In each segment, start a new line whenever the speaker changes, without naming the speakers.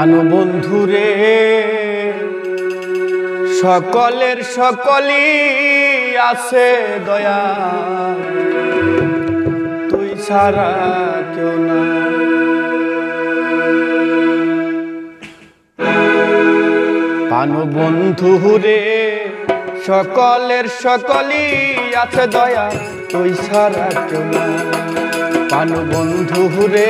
পানু বন্ধুরে, সকলের সকলই আছে দয়া তুই ছাড়া কেউ না পানু বন্ধুরে, সকলের সকলই আছে দয়া তুই ছাড়া কেউ না পানু বন্ধুরে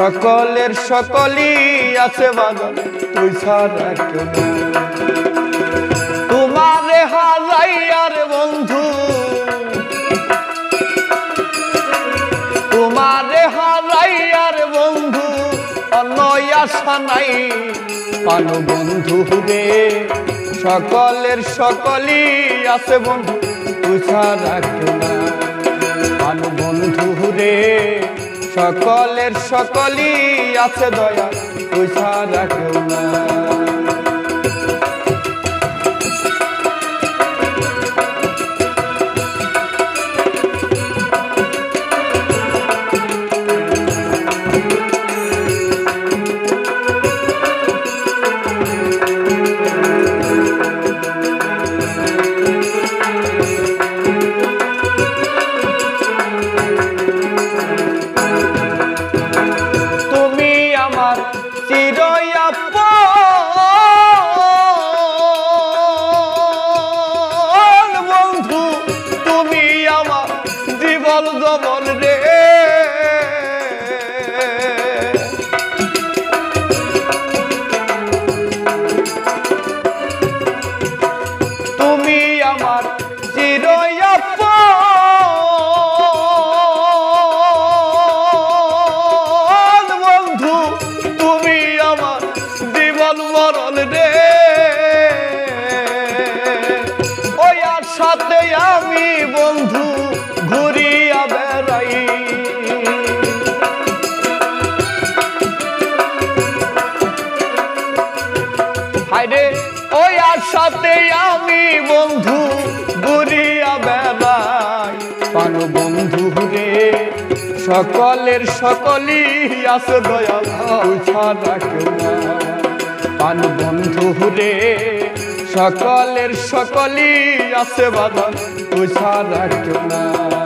সকলের সকলই আছে বাদল তুই ছাড়া কেউ তোমারে হারাই আর বন্ধু। তোমারে হারাই আর বন্ধু। অন্য আশা নাই, পানু বন্ধু রে। সকলের সকলই আছে বন্ধু। তুই ছাড়া কেউ না পানু বন্ধু রে। সকলের সকলই আছে দয়া ছাড়া কেউ না। আশাতে আমি বন্ধু ঘুরিয়া বেড়াই পান বন্ধু রে। সকলের সকলই আছে দয়াল ছাড়া কেউ পানু বন্ধু রে, সকলের সকলই আছে তুই ছাড়া কেউ না।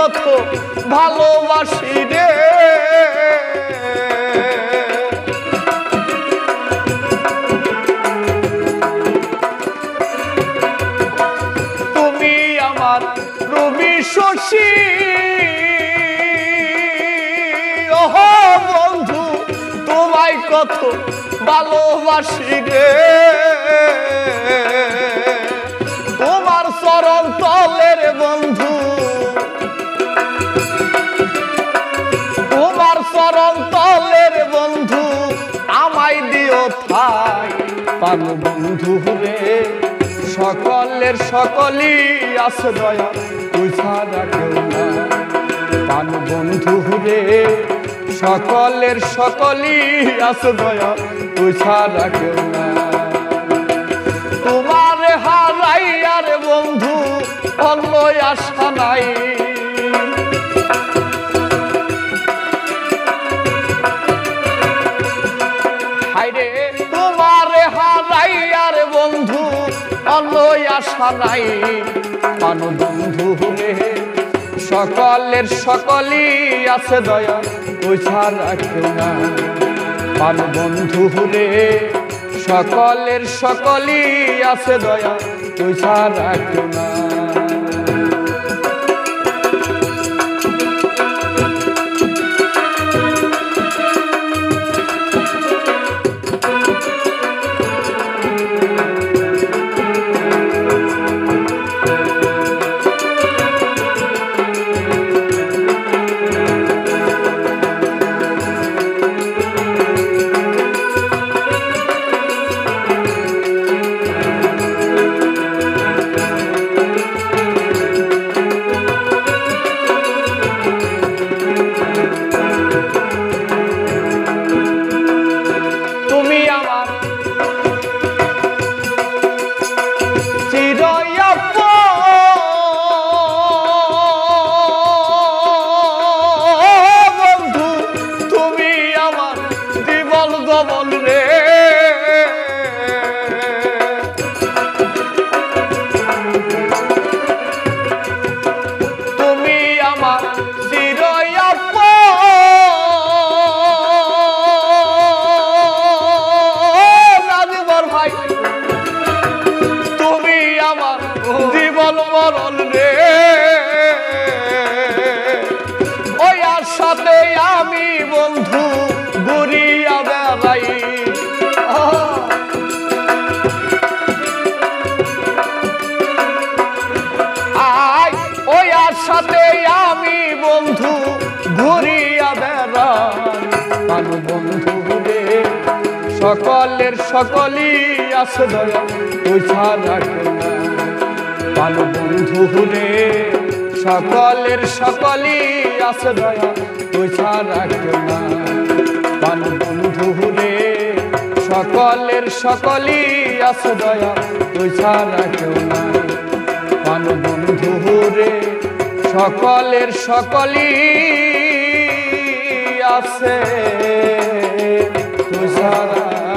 কত ভালোবাসি রে। তুমি আমার রবি শশী। বন্ধু তোমায় কত ভালোবাসি রে। পান বন্ধু রে সকলের সকলই আছে দয়া তুই ছাড়া কেউ না পান বন্ধু রে সকলের সকলই আছে দয়া তুই ছাড়া কেউ না তোমার হারাই আর বন্ধু অন্য আশা নাই। আশা নাই পান বন্ধু হুমে সকলের সকলই আছে দয়া ওই ছাড়া কেউ না। মানু বন্ধু হুমে সকলের সকলই আছে দয়া তুই ছাড়া কেউ না। পানু বন্ধু রে সকলের সকলই আছে দয়া তুই। বন্ধু সকলের সকলই আছে দয়া কেউ নাই। বন্ধু রে সকলের সকলই আছে দয়া তুই কেউ নাই পান বন্ধু রে সকলের সকলই আছে তুই ছাড়া